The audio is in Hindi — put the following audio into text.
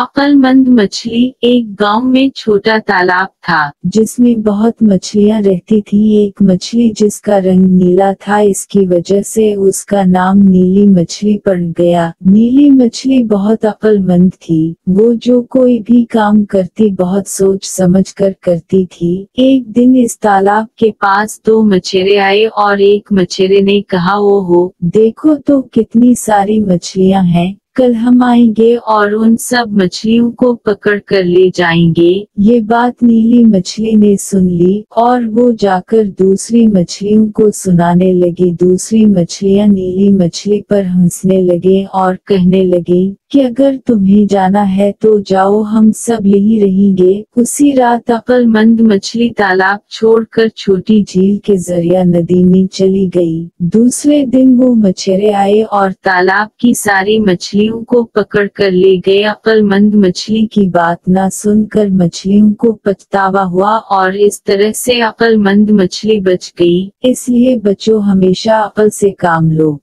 अक्लमंद मछली एक गाँव में छोटा तालाब था, जिसमें बहुत मछलियाँ रहती थी। एक मछली जिसका रंग नीला था, इसकी वजह से उसका नाम नीली मछली पड़ गया। नीली मछली बहुत अक्लमंद थी, वो जो कोई भी काम करती, बहुत सोच समझ कर करती थी। एक दिन इस तालाब के पास दो मछेरे आए और एक मछेरे ने कहा ओ हो देखो तो कितनी सारी मछलियाँ हैं। कल हम आएँगे और उन सब मछलियों को पकड़ कर ले जाएँगे। ये बात नीली मछली ने सुन ली और वो जाकर दूसरी मछलियों को सुनाने लगी। दूसरी मछलियाँ नीली मछली पर हंसने लगे और कहने लगी कि अगर तुम्हें जाना है तो जाओ, हम सब यही रहेंगे। उसी रात अक्लमंद मछली तालाब छोड़कर छोटी झील के ज़रिया नदी में चली गई। दूसरे दिन वो मछेरे आए और तालाब की सारी मछलियों को पकड़ कर ले गए। अक्लमंद मछली की बात न सुनकर मछलियों को पछतावा हुआ और इस तरह से अक्लमंद मछली बच गई। इसलिए बच्चों हमेशा अकल से काम लो।